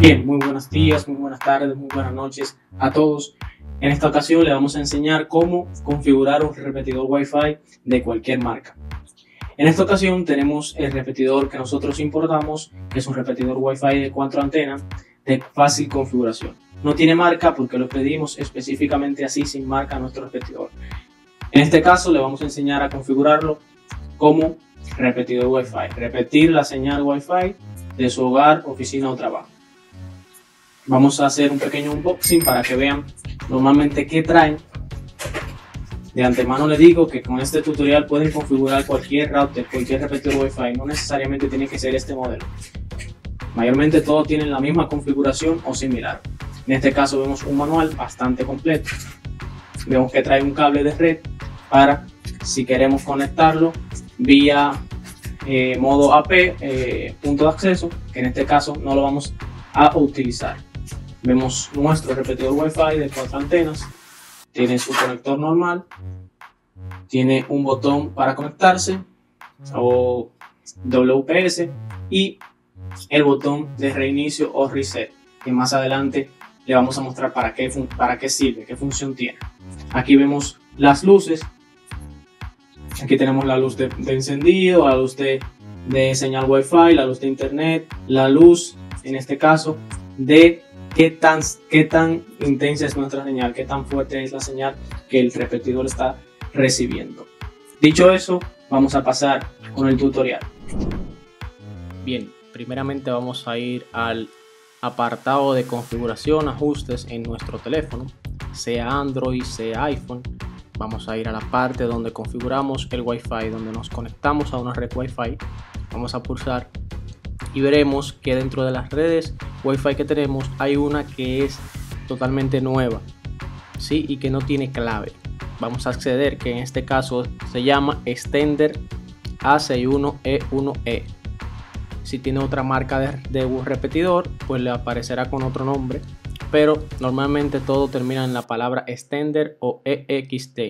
Bien, muy buenos días, muy buenas tardes, muy buenas noches a todos. En esta ocasión le vamos a enseñar cómo configurar un repetidor Wi-Fi de cualquier marca. En esta ocasión tenemos el repetidor que nosotros importamos, que es un repetidor Wi-Fi de cuatro antenas de fácil configuración. No tiene marca porque lo pedimos específicamente así sin marca a nuestro repetidor. En este caso le vamos a enseñar a configurarlo como repetidor Wi-Fi. Repetir la señal Wi-Fi de su hogar, oficina o trabajo. Vamos a hacer un pequeño unboxing para que vean normalmente qué traen. De antemano les digo que con este tutorial pueden configurar cualquier router, cualquier repetidor Wi-Fi, no necesariamente tiene que ser este modelo. Mayormente todos tienen la misma configuración o similar. En este caso vemos un manual bastante completo. Vemos que trae un cable de red para si queremos conectarlo vía eh, modo AP, eh, punto de acceso, que en este caso no lo vamos a utilizar. Vemos nuestro repetidor Wi-Fi de cuatro antenas, tiene su conector normal, tiene un botón para conectarse o WPS y el botón de reinicio o reset, que más adelante le vamos a mostrar para qué, para qué sirve, qué función tiene. Aquí vemos las luces Aquí tenemos la luz de, encendido, la luz de, señal Wi-Fi, la luz de internet, la luz, en este caso, de qué tan, qué tan intensa es nuestra señal, qué tan fuerte es la señal que el repetidor está recibiendo. Dicho eso, vamos a pasar con el tutorial. Bien, primeramente vamos a ir al apartado de configuración, ajustes en nuestro teléfono, sea Android, sea iPhone vamos a ir a la parte donde configuramos el Wi-Fi, donde nos conectamos a una red Wi-Fi. Vamos a pulsar y veremos que dentro de las redes Wi-Fi que tenemos hay una que es totalmente nueva, ¿sí? Y que no tiene clave. Vamos a acceder, que en este caso se llama Extender A61E1E. E. Si tiene otra marca de, de repetidor, pues le aparecerá con otro nombre pero normalmente todo termina en la palabra extender o EXT.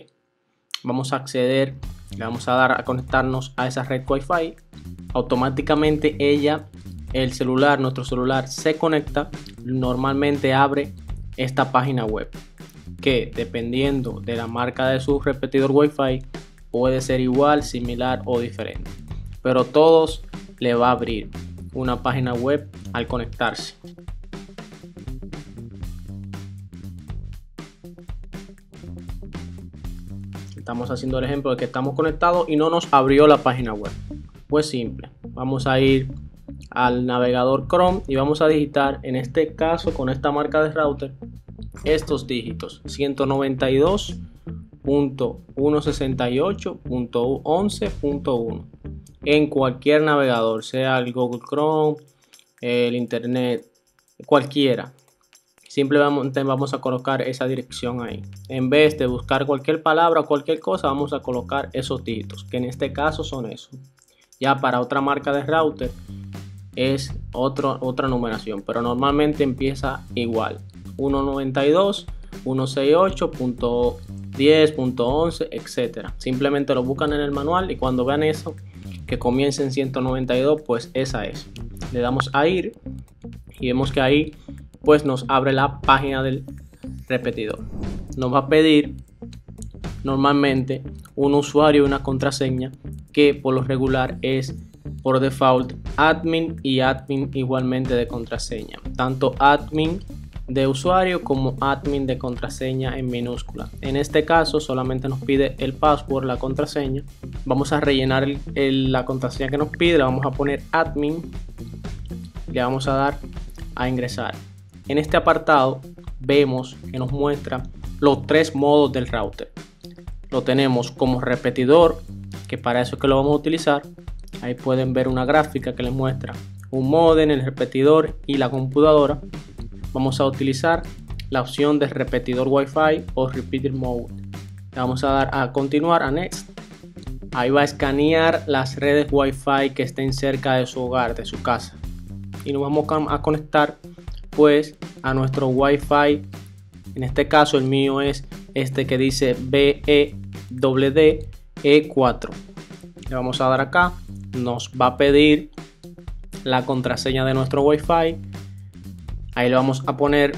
Vamos a acceder, le vamos a dar a conectarnos a esa red Wi-Fi. Automáticamente ella, el celular, nuestro celular se conecta, normalmente abre esta página web que dependiendo de la marca de su repetidor Wi-Fi puede ser igual, similar o diferente. Pero todos le va a abrir una página web al conectarse. Estamos haciendo el ejemplo de que estamos conectados y no nos abrió la página web. Pues simple, vamos a ir al navegador Chrome y vamos a digitar en este caso con esta marca de router estos dígitos 192.168.11.1 en cualquier navegador, sea el Google Chrome, el Internet, cualquiera. Simplemente vamos a colocar esa dirección ahí. En vez de buscar cualquier palabra o cualquier cosa, vamos a colocar esos dígitos, que en este caso son esos. Ya para otra marca de router es otro, otra numeración, pero normalmente empieza igual. 192, 168.10.11, etcétera. Simplemente lo buscan en el manual y cuando vean eso, que comience en 192, pues esa es. Le damos a ir y vemos que ahí pues nos abre la página del repetidor. Nos va a pedir normalmente un usuario y una contraseña que por lo regular es por default admin y admin igualmente de contraseña. Tanto admin de usuario como admin de contraseña en minúscula. En este caso solamente nos pide el password, la contraseña. Vamos a rellenar la contraseña que nos pide, le vamos a poner admin. Le vamos a dar a ingresar. En este apartado vemos que nos muestra los tres modos del router. Lo tenemos como repetidor, que para eso es que lo vamos a utilizar. Ahí pueden ver una gráfica que les muestra un modem, el repetidor y la computadora. Vamos a utilizar la opción de repetidor Wi-Fi o repeater mode. Le vamos a dar a continuar a next. Ahí va a escanear las redes Wi-Fi que estén cerca de su hogar, de su casa. Y nos vamos a conectar pues a nuestro Wi-Fi. En este caso el mío es este que dice BE WD-E4. Le vamos a dar acá, nos va a pedir la contraseña de nuestro Wi-Fi. Ahí le vamos a poner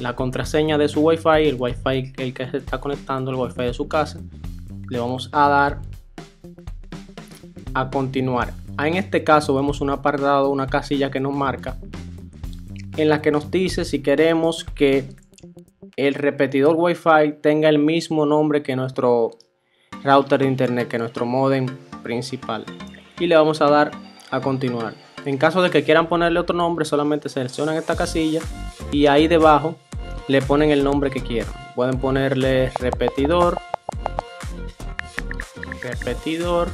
la contraseña de su Wi-Fi, el Wi-Fi el que se está conectando, el Wi-Fi de su casa. Le vamos a dar a continuar. En este caso vemos un apartado, una casilla que nos marca en la que nos dice si queremos que el repetidor Wi-Fi tenga el mismo nombre que nuestro router de internet, que nuestro modem principal. Y le vamos a dar a continuar. En caso de que quieran ponerle otro nombre, solamente seleccionan esta casilla y ahí debajo le ponen el nombre que quieran. Pueden ponerle repetidor, repetidor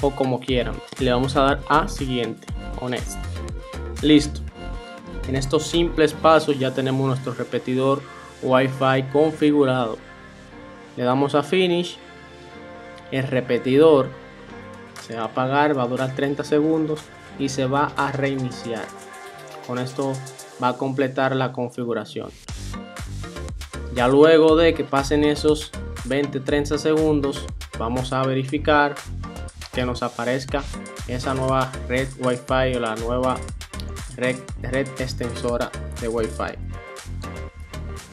o como quieran. Le vamos a dar a siguiente, honesto. Listo. En estos simples pasos ya tenemos nuestro repetidor Wi-Fi configurado. Le damos a finish. El repetidor se va a apagar, va a durar 30 segundos y se va a reiniciar. Con esto va a completar la configuración. Ya luego de que pasen esos 20-30 segundos, vamos a verificar que nos aparezca esa nueva red Wi-Fi o la nueva red, extensora de Wi-Fi.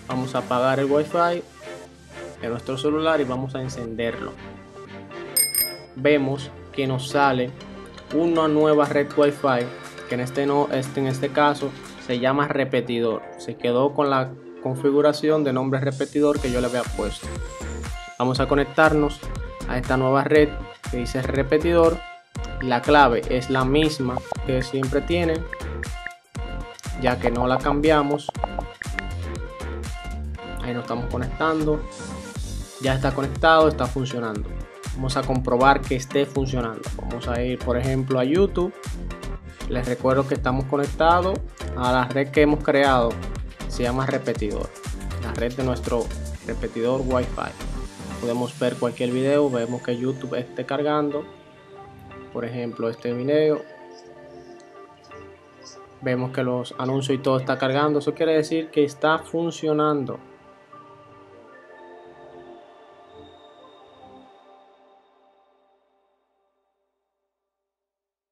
Vamos a apagar el Wi-Fi de nuestro celular y vamos a encenderlo. Vemos que nos sale una nueva red Wi-Fi que en este, no, este, en este caso se llama repetidor. Se quedó con la configuración de nombre repetidor que yo le había puesto. Vamos a conectarnos a esta nueva red que dice repetidor. La clave es la misma que siempre tiene ya que no la cambiamos. Ahí nos estamos conectando. Ya está conectado, está funcionando. Vamos a comprobar que esté funcionando. Vamos a ir, por ejemplo, a YouTube. Les recuerdo que estamos conectados a la red que hemos creado se llama repetidor, la red de nuestro repetidor Wi-Fi. Podemos ver cualquier video, vemos que YouTube esté cargando, por ejemplo, este video. Vemos que los anuncios y todo está cargando, eso quiere decir que está funcionando.